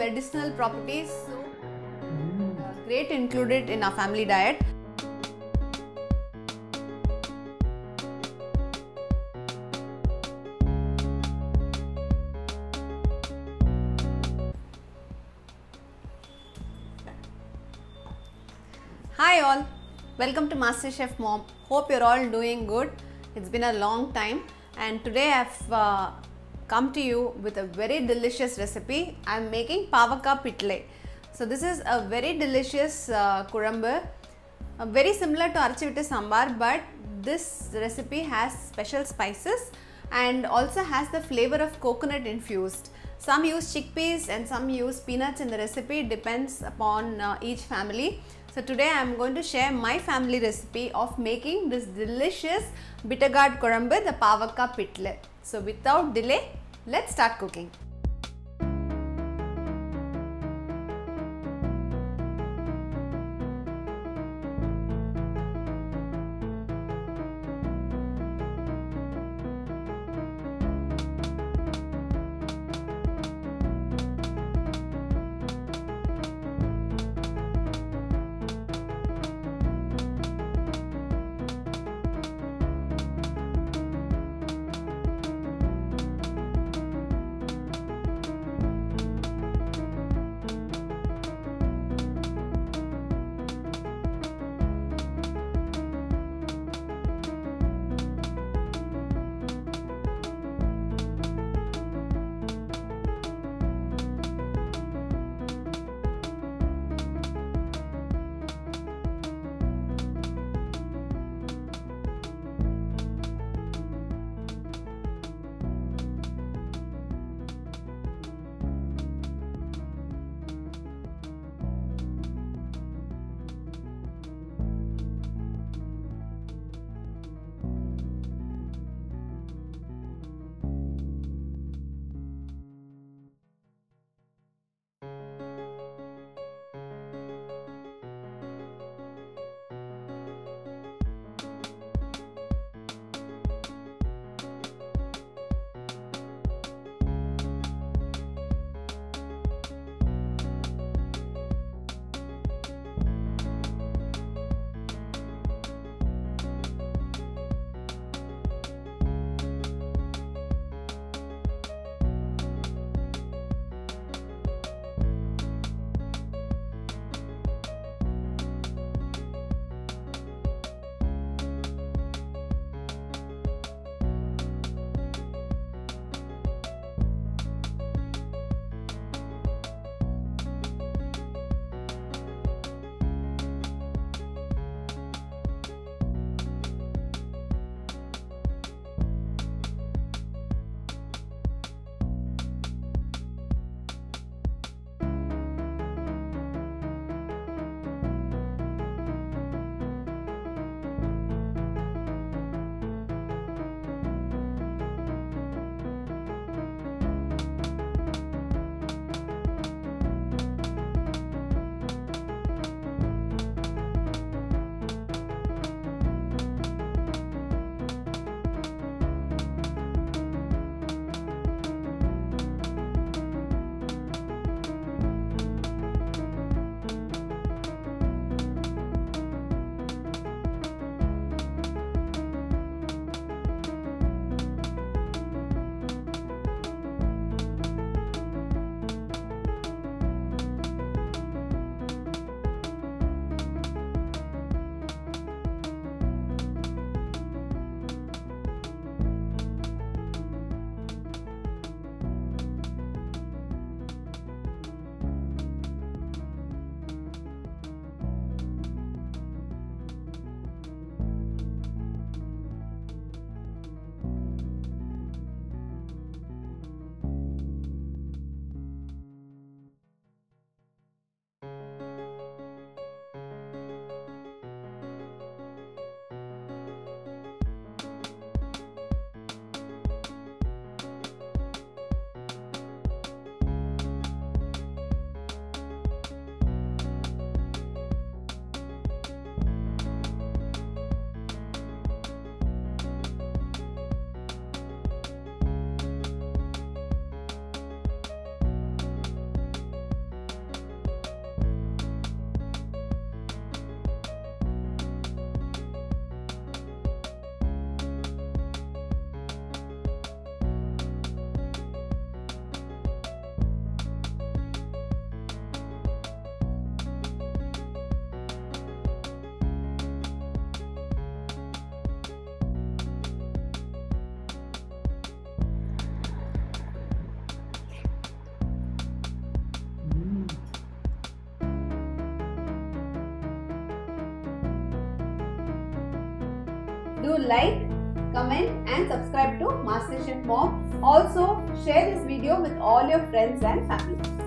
medicinal properties, so uh, great included in our family diet. Hi all, welcome to MasterChef Mom. Hope you're all doing good. It's been a long time, and today I've uh, come to you with a very delicious recipe. I'm making pavakkai pitlai. So this is a very delicious uh, uh, very similar to arachuvitta sambar, but this recipe has special spices and also has the flavor of coconut infused. Some use chickpeas and some use peanuts in the recipe, depends upon uh, each family. So today I am going to share my family recipe of making this delicious bittergourd kuzhambu, the pavakkai pitlai. So without delay, let's start cooking. Do like, comment and subscribe to MasterChef Mom. Also share this video with all your friends and family.